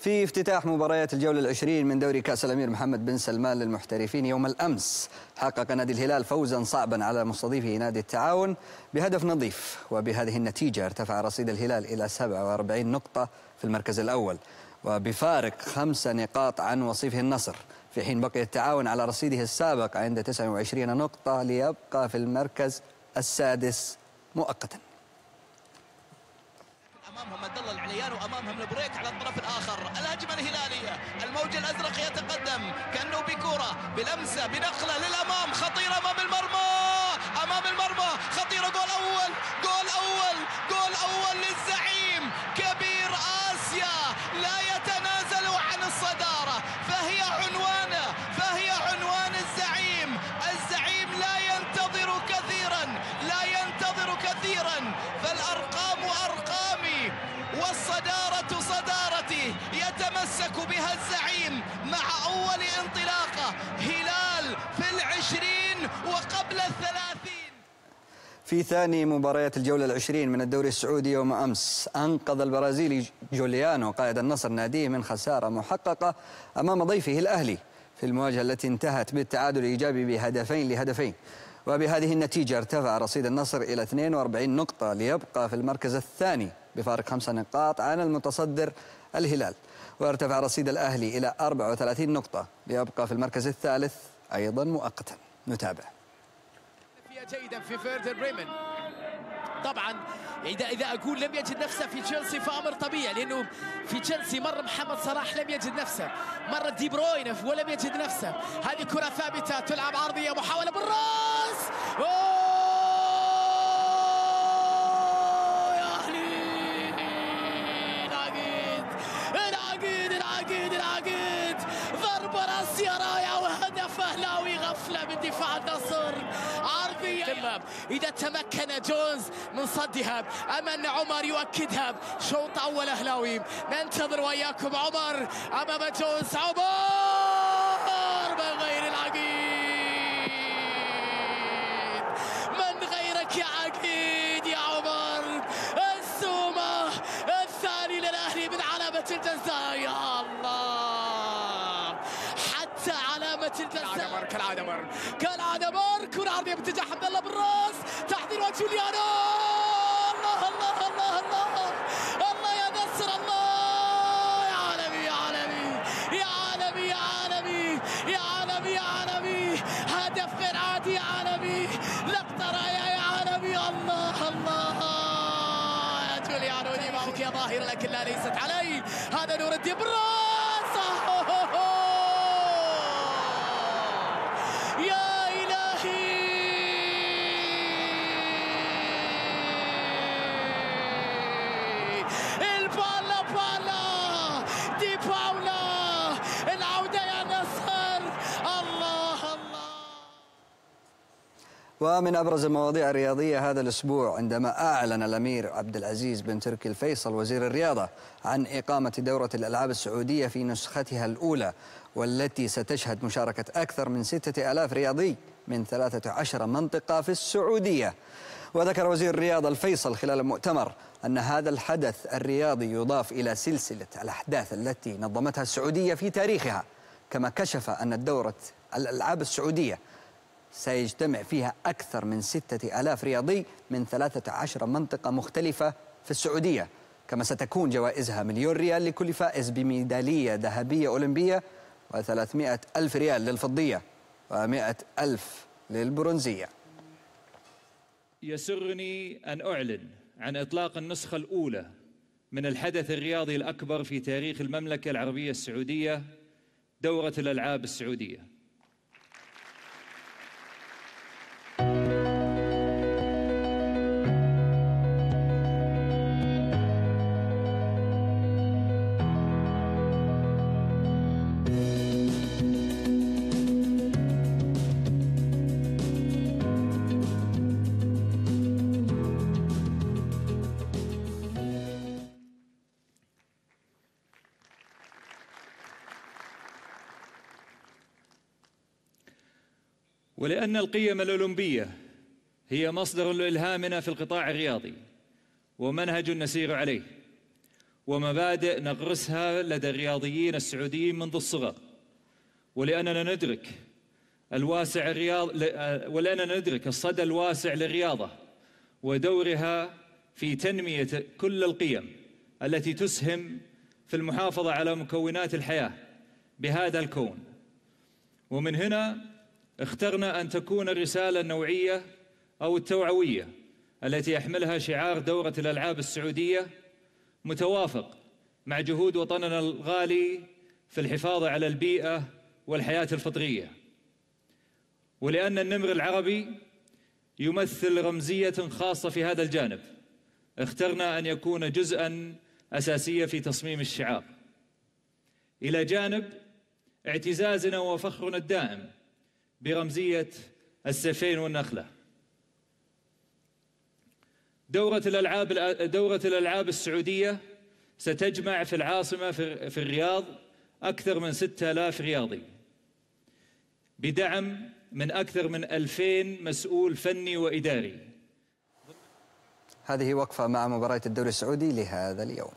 في افتتاح مباريات الجولة العشرين من دوري كأس الأمير محمد بن سلمان للمحترفين يوم الأمس. حقق نادي الهلال فوزا صعبا على مستضيفه نادي التعاون بهدف نظيف. وبهذه النتيجة ارتفع رصيد الهلال إلى 47 نقطة في المركز الأول وبفارق خمس نقاط عن وصيفه النصر. في حين بقي التعاون على رصيده السابق عند 29 نقطة ليبقى في المركز السادس مؤقتا. أمامهم عبد الله العليان وأمامهم البريك على الطرف الآخر. الهجمة الهلالية. الموج الأزرق يتقدم. كأنه بكورة بلمسة بنقلة للأمام. خطيره أمام المرمى. في ثاني مباريات الجولة العشرين من الدوري السعودي يوم أمس أنقذ البرازيلي جوليانو قائد النصر ناديه من خسارة محققة أمام ضيفه الأهلي في المواجهة التي انتهت بالتعادل الإيجابي بهدفين لهدفين. وبهذه النتيجة ارتفع رصيد النصر إلى 42 نقطة ليبقى في المركز الثاني بفارق خمس نقاط عن المتصدر الهلال. وارتفع رصيد الأهلي إلى 34 نقطة ليبقى في المركز الثالث أيضا مؤقتا. نتابع. جيدا في فيردر بريمن طبعا اذا إذا أقول لم يجد نفسه في تشيلسي فأمر طبيعي لأنه في تشيلسي مر محمد صلاح لم يجد نفسه. مر دي بروين ولم يجد نفسه. هذه كرة ثابتة تلعب عرضية محاولة بالراس. أوه! العقيد ضربة راسية رائعة وهدف أهلاوي غفلة من دفاع النصر عرضية إذا تمكن جونز من صدها أما أن عمر يؤكدها. شوط أول أهلاوي. ننتظر وإياكم عمر أمام جونز. عمر من غير العقيد. من غيرك يا عقيد يا عمر؟ السومة الثاني للأهلي من علامة الجزاء. يا الله. علامة الجزاء كالعادة مر كالعادة مر. كالعادة مر. كرة عرضية باتجاه حمد الله بالراس. تحضير وجوليانو الله الله الله الله الله يا نصر الله. يا عالمي يا عالمي. يا عالمي يا عالمي. يا عالمي يا عالمي. هدف غير عادي يا عالمي. لقطة رائعة يا عالمي. الله الله. يا جوليانو دماغك يا ظاهرة لكن لا ليست علي. هذا نور الدين بالراس. دي باولا العودة يا نصر. الله الله. ومن أبرز المواضيع الرياضية هذا الأسبوع عندما أعلن الأمير عبد العزيز بن تركي الفيصل وزير الرياضة عن إقامة دورة الألعاب السعودية في نسختها الأولى والتي ستشهد مشاركة أكثر من ستة ألاف رياضي من 13 منطقة في السعودية. وذكر وزير الرياضه الفيصل خلال المؤتمر أن هذا الحدث الرياضي يضاف إلى سلسلة الأحداث التي نظمتها السعودية في تاريخها كما كشف أن الدورة الألعاب السعودية سيجتمع فيها أكثر من ستة ألاف رياضي من ثلاثة عشر منطقة مختلفة في السعودية كما ستكون جوائزها مليون ريال لكل فائز بميدالية ذهبية أولمبية وثلاثمائة ألف ريال للفضية ومائة ألف للبرونزية. يسرني أن أعلن عن إطلاق النسخة الأولى من الحدث الرياضي الأكبر في تاريخ المملكة العربية السعودية دورة الألعاب السعودية. ولأن القيم الأولمبية هي مصدر لإلهامنا في القطاع الرياضي ومنهج نسير عليه ومبادئ نغرسها لدى الرياضيين السعوديين منذ الصغر. ولأننا ندرك الواسع الرياض ولأننا ندرك الصدى الواسع للرياضة ودورها في تنمية كل القيم التي تسهم في المحافظة على مكونات الحياة بهذا الكون. ومن هنا اخترنا أن تكون الرسالة النوعية أو التوعوية التي يحملها شعار دورة الألعاب السعودية متوافق مع جهود وطننا الغالي في الحفاظ على البيئة والحياة الفطرية. ولأن النمر العربي يمثل رمزية خاصة في هذا الجانب اخترنا أن يكون جزءا أساسية في تصميم الشعار. إلى جانب اعتزازنا وفخرنا الدائم برمزية السيفين والنخلة. دورة الألعاب دورة الألعاب السعودية ستجمع في العاصمة في الرياض أكثر من 6000 رياضي. بدعم من أكثر من 2000 مسؤول فني وإداري. هذه وقفة مع مباراة الدوري السعودي لهذا اليوم.